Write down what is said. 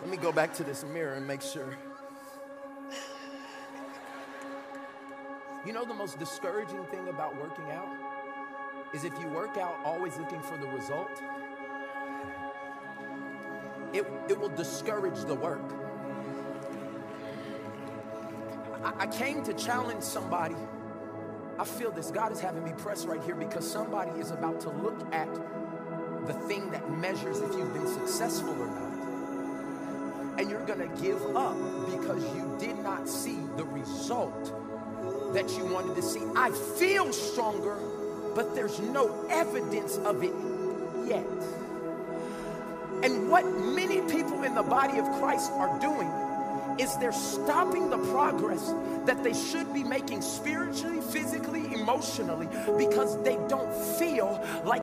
Let me go back to this mirror and make sure. You know, the most discouraging thing about working out is if you work out always looking for the result, it, it will discourage the work. I, I came to challenge somebody. I feel this. God is having me press right here because somebody is about to look at the thing that measures if you've been successful or not. And you're gonna give up because you did not see the result that you wanted to see. I feel stronger, but there's no evidence of it yet. And what many people in the body of Christ are doing is they're stopping the progress that they should be making spiritually, physically, emotionally because they don't feel like